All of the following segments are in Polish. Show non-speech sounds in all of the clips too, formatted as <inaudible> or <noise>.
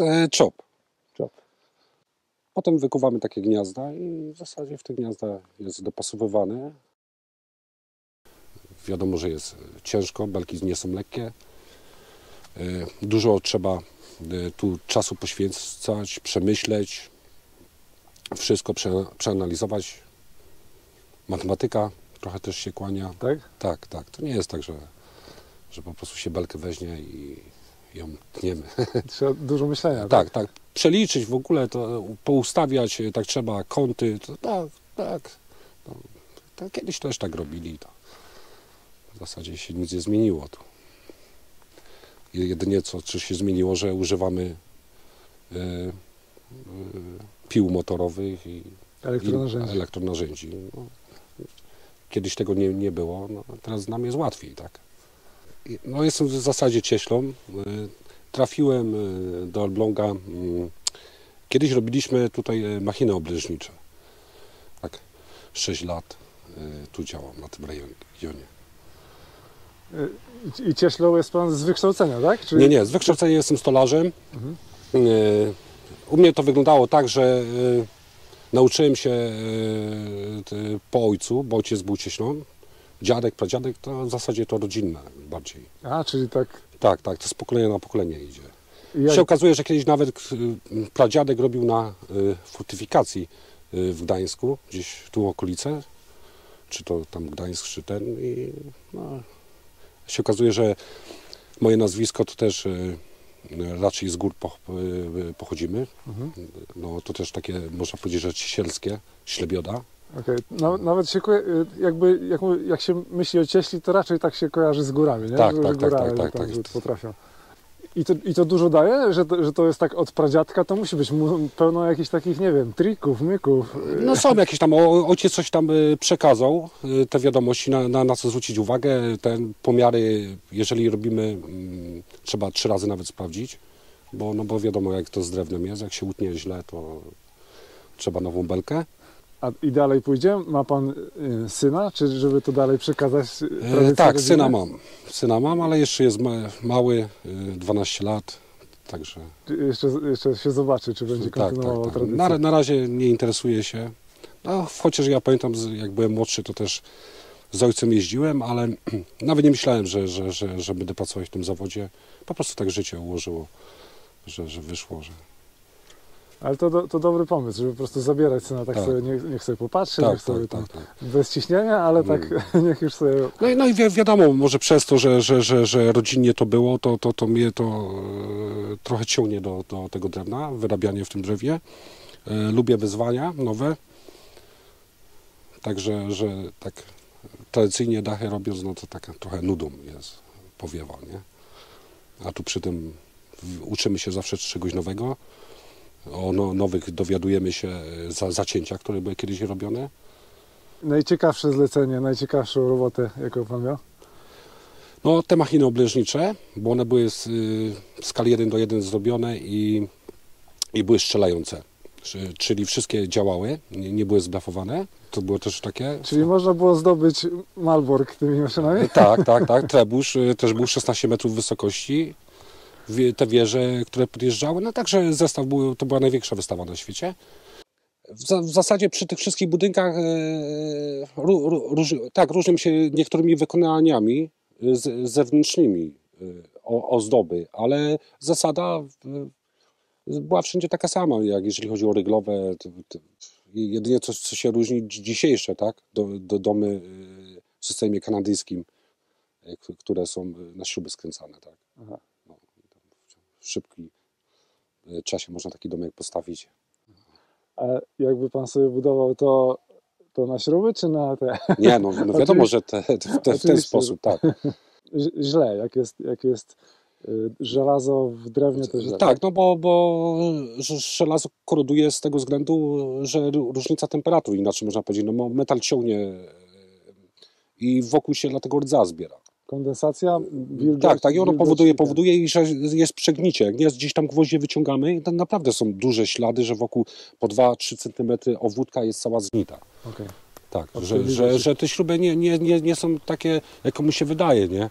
jest e, czop. Czop. Potem wykuwamy takie gniazda i w zasadzie w te gniazda jest dopasowywane. Wiadomo, że jest e, ciężko, belki nie są lekkie. E, Dużo trzeba tu czasu poświęcać, przemyśleć, wszystko prze, przeanalizować. Matematyka trochę też się kłania. Tak? Tak, tak. To nie jest tak, że, że po prostu się belkę weźmie i ją tniemy. <laughs> Trzeba dużo myślenia. Tak, tak. Przeliczyć w ogóle, to poustawiać, tak trzeba kąty, to tak, tak. No, to kiedyś też tak robili. To w zasadzie się nic nie zmieniło tu. Jedynie co, co się zmieniło, że używamy e, e, pił motorowych i, Elektronarzędzi. i elektronarzędzi. No, kiedyś tego nie, nie było, no, teraz nam jest łatwiej, tak. No jestem w zasadzie cieślą. Y, Trafiłem y, do Elbląga. mm, Kiedyś robiliśmy tutaj y, machiny obleżnicze. Tak, 6 lat tu działam na tym regionie. I, Cieślą jest pan z wykształcenia, tak? Czy... Nie, nie, z wykształcenia jestem stolarzem. Mhm. U mnie to wyglądało tak, że nauczyłem się po ojcu, bo ojciec był cieślą. Dziadek, pradziadek to w zasadzie to rodzinne bardziej. A, czyli tak. Tak, tak, to z pokolenia na pokolenie idzie. Jak, Się okazuje, że kiedyś nawet y, pradziadek robił na y, fortyfikacji y, w Gdańsku, gdzieś tu okolice, czy to tam Gdańsk, czy ten i no, się okazuje, że moje nazwisko to też raczej z gór po, pochodzimy. Mhm. No to też takie, można powiedzieć, że sielskie, ślebioda. Okej. No, nawet się koja- jakby, jak, jak się myśli o cieśli, to raczej tak się kojarzy z górami, nie? Tak, Że tak, tak, górale, tak, tak, tak. potrafią. I to, I to dużo daje, że to, że to jest tak od pradziadka, to musi być pełno jakichś takich, nie wiem, trików, myków. No są jakieś tam, o- ojciec coś tam y, przekazał, y, te wiadomości, na, na, na co zwrócić uwagę, te pomiary, jeżeli robimy, mm, trzeba trzy razy nawet sprawdzić, bo, no bo wiadomo jak to z drewnem jest, jak się utnie źle, to trzeba nową belkę. A i dalej pójdzie? Ma pan y, syna, czy żeby to dalej przekazać? y, E, tak, rodziny? syna mam, syna mam, ale jeszcze jest ma, mały, y, 12 lat, także Jeszcze, jeszcze się zobaczy, czy będzie tak, tak, kontynuował tak. tradycję. Na, na razie nie interesuje się, no, chociaż ja pamiętam, jak byłem młodszy, to też z ojcem jeździłem, ale <clears throat> nawet nie myślałem, że, że, że, że będę pracować w tym zawodzie. Po prostu tak życie ułożyło, że, że wyszło, że Ale to, do, to dobry pomysł, żeby po prostu zabierać syna, tak, Tak. sobie, niech, niech sobie popatrzy, tak, niech sobie tak, tam, tak, tak. bez ciśnienia, ale tak <laughs> niech już sobie... No i, no i wi- wiadomo, może przez to, że, że, że, że rodzinnie to było, to, to, to mnie to e, trochę ciągnie do, do tego drewna, wyrabianie w tym drewie. E, lubię wyzwania nowe. Także, że tak tradycyjnie dachy robiąc, no to taka trochę nudą jest, powiewa, nie? A tu przy tym uczymy się zawsze czegoś nowego. O no, nowych dowiadujemy się e, za, zacięcia, które były kiedyś robione. Najciekawsze zlecenie, najciekawszą robotę, jaką pan miał? No, te machiny obleżnicze, bo one były z, y, w skali 1 do 1 zrobione i, i były strzelające. Czy- Czyli wszystkie działały, nie, nie były zblafowane. To było też takie. Czyli można było zdobyć Malbork tymi maszynami? Tak, tak, tak. <laughs> Trebusz y, też był 16 metrów wysokości. Te wieże, które podjeżdżały, no także zestaw był, to była największa wystawa na świecie. W, w zasadzie przy tych wszystkich budynkach e, ró, ró, róż, tak, różnią się niektórymi wykonaniami e, z, zewnętrznymi e, o, ozdoby, ale zasada e, była wszędzie taka sama, jak jeżeli chodzi o ryglowe. To, to, jedynie coś, co się różni dzi- dzisiejsze, tak? Do, do domy e, w systemie kanadyjskim, e, które są e, na śruby skręcane, tak? Aha. Szybkim e, czasie można taki domek postawić. A jakby pan sobie budował to, to na śruby, czy na te? Nie, no, no <laughs> wiadomo, że te, te, te, w ten sposób, tak. <laughs> Źle, jak jest, jak jest y, żelazo w drewnie, to źle. Tak, no bo, bo że żelazo koroduje z tego względu, że ró- różnica temperatur, inaczej można powiedzieć, no metal ciągnie e, i wokół się dlatego rdza zbiera. Kondensacja, wilgoć. Tak, tak, i ono powoduje, ten. powoduje, i że jest przegnicie. Jak gdzieś tam gwoździe wyciągamy, i to naprawdę są duże ślady, że wokół po 2-3 cm owódka jest cała zgnita. Okej. Tak, że, że, że te śruby nie, nie, nie, nie są takie, jak komuś się wydaje, nie?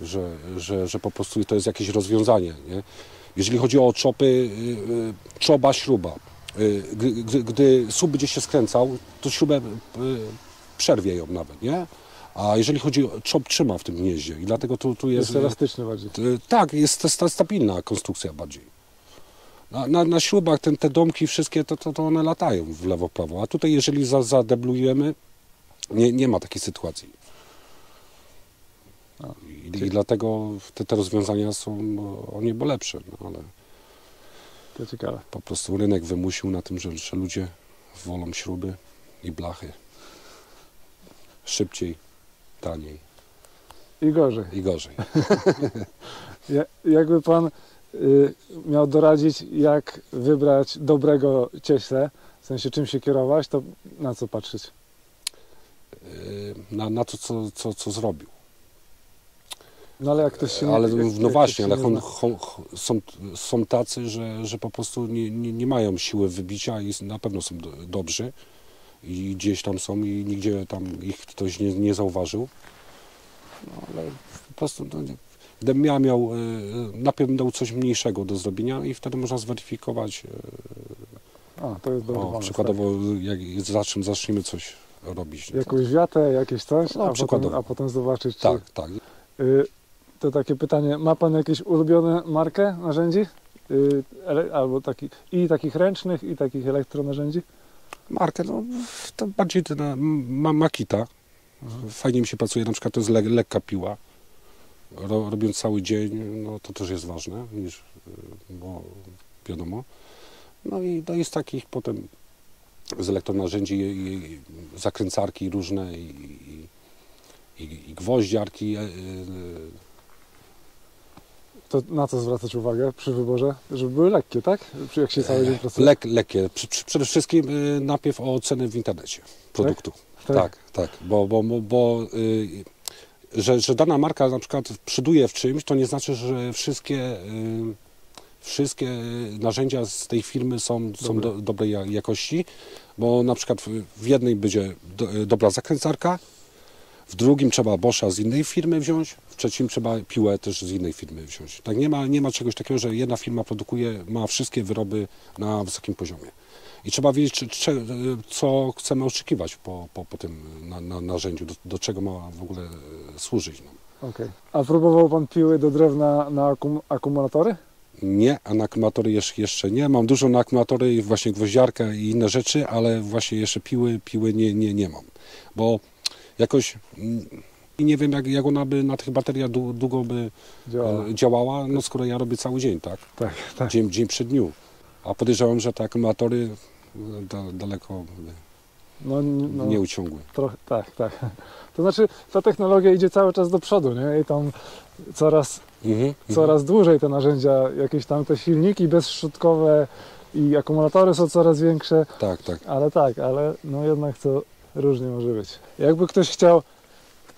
Że, że, że po prostu to jest jakieś rozwiązanie. Nie? Jeżeli chodzi o czopy, y, y, czoba, śruba. Y, Gdy, gdy, gdy słup będzie się skręcał, to śrubę przerwie ją nawet, nie? A jeżeli chodzi o czop trzyma w tym gnieździe i dlatego tu, tu jest... Jest elastyczny bardziej. Tak, jest stabilna konstrukcja bardziej. Na, na, na śrubach ten, te domki wszystkie, to, to, to one latają w lewo, prawo. A tutaj jeżeli za, zadeblujemy, nie, nie ma takiej sytuacji. I, I dlatego te, te rozwiązania są o, o niebo lepsze. No, ale To ciekawe. po prostu rynek wymusił na tym, że, że ludzie wolą śruby i blachy. Szybciej, taniej I gorzej. i gorzej. <laughs> Ja, jakby pan y, miał doradzić, jak wybrać dobrego cieśle, w sensie czym się kierować, to na co patrzeć? Y, Na, na to, co, co, co zrobił. No ale jak ktoś się nie Ale jak, no jak właśnie, ale hon, hon, są, są tacy, że, że po prostu nie, nie, nie mają siły wybicia i na pewno są do, dobrzy i gdzieś tam są i nigdzie tam ich ktoś nie, nie zauważył. No ale po prostu no, gdybym ja miał, e, najpierw bym dał coś mniejszego do zrobienia i wtedy można zweryfikować, A, to jest e, dobry o, przykładowo jak zacznę, zaczniemy coś robić. tak. Jakąś wiatę, jakieś coś, No, a, potem, przykładowo. a potem zobaczyć, czy... Tak, tak. Y, to takie pytanie, ma pan jakieś ulubione markę narzędzi? Y, albo taki, i takich ręcznych, i takich elektronarzędzi? Markę, no to bardziej to na ma, Makita. Fajnie mi się pracuje, na przykład to jest le, lekka piła. Ro, robiąc cały dzień, no to też jest ważne, niż, y, bo wiadomo. No i to jest takich potem z elektronarzędzi i, i zakręcarki różne i, i, i gwoździarki. y, y, To na co zwracać uwagę przy wyborze? Żeby były lekkie, tak? Jak się cały dzień pracuje? Lek, lekkie. Przede wszystkim y, najpierw o cenę w internecie produktu. Tak, tak, bo, bo, bo, bo y, że, że dana marka na przykład przyduje w czymś, to nie znaczy, że wszystkie, wszystkie narzędzia z tej firmy są, są Dobre. do, dobrej ja- jakości, bo na przykład w, w jednej będzie do, dobra zakręcarka, w drugim trzeba Boscha z innej firmy wziąć, w trzecim trzeba piłę też z innej firmy wziąć. Tak nie ma, nie ma czegoś takiego, że jedna firma produkuje, ma wszystkie wyroby na wysokim poziomie. I trzeba wiedzieć, czy, czy, co chcemy oczekiwać po, po, po tym na, na, narzędziu, do, do czego ma w ogóle e, służyć nam. Okej. A próbował pan piły do drewna na akum, akumulatory? Nie, a na akumulatory jeszcze, jeszcze nie. Mam dużo na akumulatory, właśnie gwoździarkę i inne rzeczy, ale właśnie jeszcze piły, piły nie, nie, nie mam. Bo jakoś mm, i nie wiem, jak, jak ona by na tych bateriach dłu- długo by Działa. e, działała, no skoro ja robię cały dzień, tak? Tak, tak. Dzień, dzień przy dniu. A podejrzewam, że te akumulatory e, da, daleko No, no, nie uciągły. trochę, tak, tak. To znaczy, ta technologia idzie cały czas do przodu, nie? I tam coraz, Mhm, mhm. coraz dłużej te narzędzia, jakieś tam te silniki bezszczutkowe i akumulatory są coraz większe, Tak, tak. ale tak, ale no jednak to różnie może być. Jakby ktoś chciał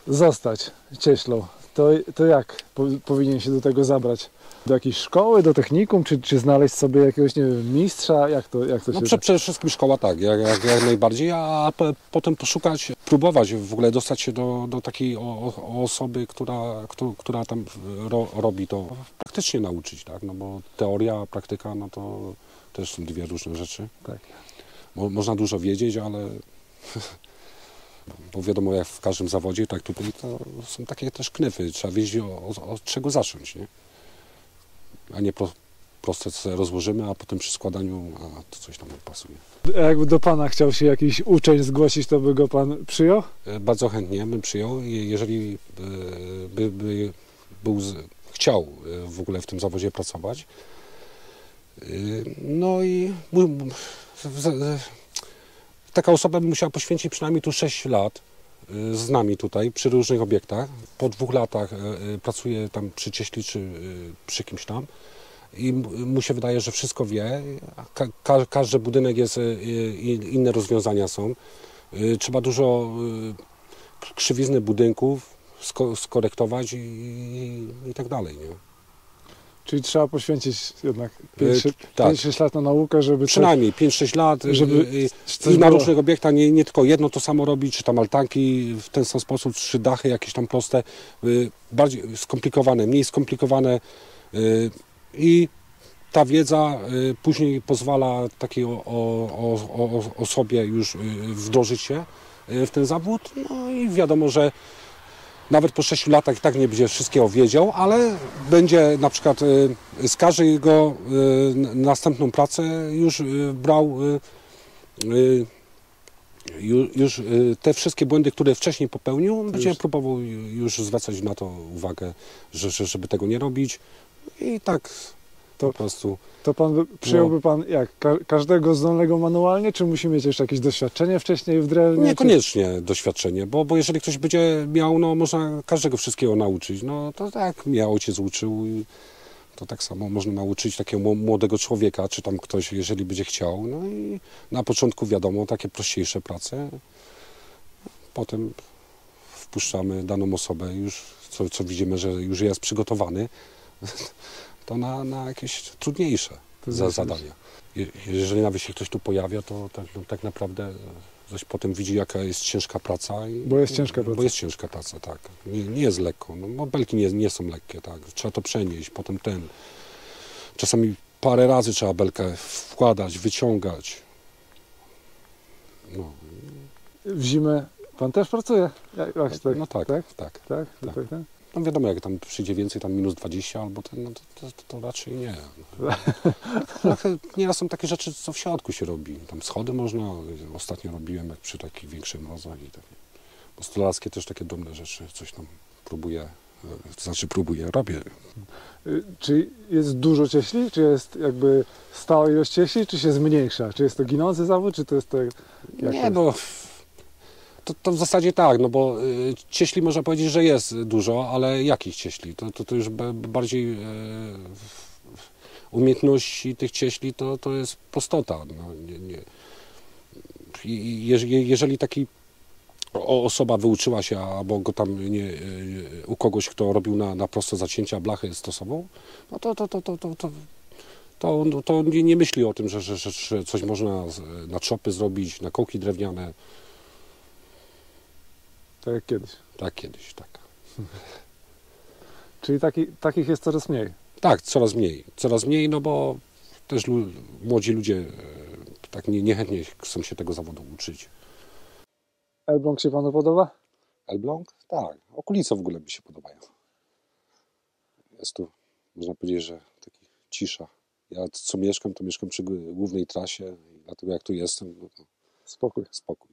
zostać cieślą, to, to jak po, powinien się do tego zabrać? Do jakiejś szkoły, do technikum, czy, czy znaleźć sobie jakiegoś, nie wiem, mistrza? Jak to, jak to No się... prze, przede wszystkim szkoła tak, jak, jak, jak najbardziej, a po, potem poszukać, próbować w ogóle dostać się do, do takiej o, o osoby, która, która, która tam ro, robi to, praktycznie nauczyć, tak, no bo teoria, praktyka, no to też są dwie różne rzeczy. Tak. Mo, można dużo wiedzieć, ale <laughs> bo wiadomo jak w każdym zawodzie, tak tutaj to są takie też knyfy, trzeba wiedzieć od czego zacząć, nie? A nie pro, proste rozłożymy, a potem przy składaniu, a to coś tam pasuje. A Jakby do Pana chciał się jakiś uczeń zgłosić, to by go Pan przyjął? E, Bardzo chętnie bym przyjął, je- jeżeli e, by, by był chciał e, w ogóle w tym zawodzie pracować. No i taka osoba by musiała poświęcić przynajmniej tu 6 lat e, z nami tutaj przy różnych obiektach. Po dwóch latach e, e, pracuje tam przy cieśli czy przy kimś tam i mu się wydaje, że wszystko wie. Ka ka każdy budynek jest, inne rozwiązania są. Y, Trzeba dużo y, krzywizny budynków sko skorektować i, i, i tak dalej. Nie? Czyli trzeba poświęcić jednak Y, 5-6 tak. lat na naukę, żeby Przynajmniej 5-6 lat y, żeby coś i na różnych obiektach nie, nie tylko jedno to samo robić, czy tam altanki w ten sam sposób, czy dachy jakieś tam proste, bardziej skomplikowane, mniej skomplikowane i ta wiedza później pozwala takiej o, o, o, o, osobie już wdrożyć się w ten zawód. No i wiadomo, że nawet po 6 latach i tak nie będzie wszystkiego wiedział, ale będzie na przykład y, z każdej jego y, następną pracę już y, brał y, y, ju- już y, te wszystkie błędy, które wcześniej popełnił, będzie Już. próbował ju- już zwracać na to uwagę, że, żeby tego nie robić i tak To- po prostu. To pan by, No. przyjąłby pan jak? Ka każdego zdolnego manualnie, czy musi mieć jeszcze jakieś doświadczenie wcześniej w drewnie? Niekoniecznie doświadczenie, bo, bo jeżeli ktoś będzie miał, no można każdego wszystkiego nauczyć. No to tak mnie ojciec uczył to tak samo można nauczyć takiego mł- młodego człowieka, czy tam ktoś, jeżeli będzie chciał. No i na początku wiadomo, takie prościejsze prace. Potem wpuszczamy daną osobę już, co, co widzimy, że już jest przygotowany, to na, na jakieś trudniejsze za, zadania. Je- Jeżeli nawet się ktoś tu pojawia, to tak, no, tak naprawdę ktoś potem widzi, jaka jest ciężka praca. I, Bo jest ciężka praca. Bo jest ciężka praca, tak. Nie, nie jest lekko. No, bo belki nie, nie są lekkie, tak. Trzeba to przenieść, potem ten. Czasami parę razy trzeba belkę wkładać, wyciągać. No, W zimę pan też pracuje? Jak, jak tak, no tak, tak? tak. Tak? Tak. tak, tak? No wiadomo, jak tam przyjdzie więcej, tam minus 20 albo ten, no to, to, to raczej nie. <laughs> No, nieraz są takie rzeczy, co w środku się robi. Tam schody można, ostatnio robiłem jak przy takich większych mrozach i takie. Bo stolarskie też takie dumne rzeczy, coś tam próbuję, e, to znaczy próbuję, robię. Y, Czy jest dużo cieśli? Czy jest jakby stała ilość cieśli, czy się zmniejsza? Czy jest to ginący zawód, czy to jest to... Jak to nie, jest? no to, to w zasadzie tak, no bo y, cieśli można powiedzieć, że jest dużo, ale jakich cieśli? To, to, to już bardziej e, umiejętności tych cieśli to, to jest prostota. No, nie, nie. I Jeżeli, taki osoba wyuczyła się, albo go tam nie, e, u kogoś, kto robił na, na proste zacięcia blachę stosował, no to, to, to, to, to, to, to, to nie, nie myśli o tym, że, że, że, że coś można na trzopy zrobić, na kołki drewniane, Tak jak kiedyś. tak kiedyś, tak. <laughs> Czyli taki, takich jest coraz mniej. Tak, coraz mniej. Coraz mniej, no bo też lu- młodzi ludzie e, tak nie, niechętnie chcą się tego zawodu uczyć. Elbląg się panu podoba? Elbląg? Tak. Okolice w ogóle mi się podobają. Jest tu, można powiedzieć, że taki cisza. Ja co mieszkam, to mieszkam przy głównej trasie i dlatego jak tu jestem, no to Spokój. spokój.